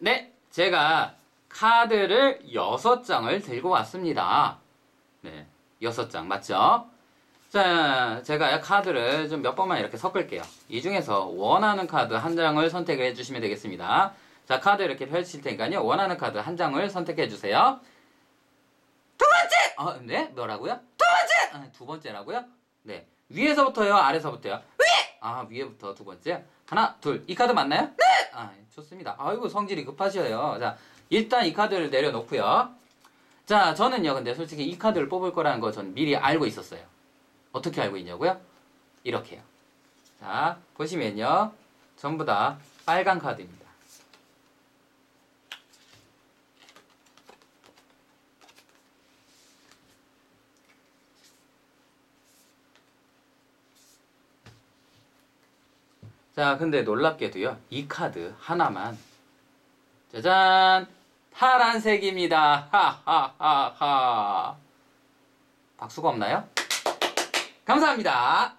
네, 제가 카드를 6장을 들고 왔습니다. 네, 6장 맞죠? 자, 제가 카드를 좀 몇 번만 이렇게 섞을게요. 이 중에서 원하는 카드 한 장을 선택을 해주시면 되겠습니다. 자, 카드 이렇게 펼칠 테니까요. 원하는 카드 한 장을 선택해 주세요. 두 번째! 어, 네? 뭐라고요? 두 번째! 아, 두 번째라고요? 네. 위에서부터요? 아래서부터요? 위에! 아, 위에부터 두 번째. 하나, 둘. 이 카드 맞나요? 네! 아, 좋습니다. 아이고, 성질이 급하셔요. 자, 일단 이 카드를 내려놓고요. 자, 저는요, 근데 솔직히 이 카드를 뽑을 거라는 거 전 미리 알고 있었어요. 어떻게 알고 있냐고요? 이렇게요. 자, 보시면요. 전부 다 빨간 카드입니다. 자, 근데 놀랍게도요. 이 카드 하나만 짜잔! 파란색입니다. 하하하하. 박수가 없나요? 감사합니다.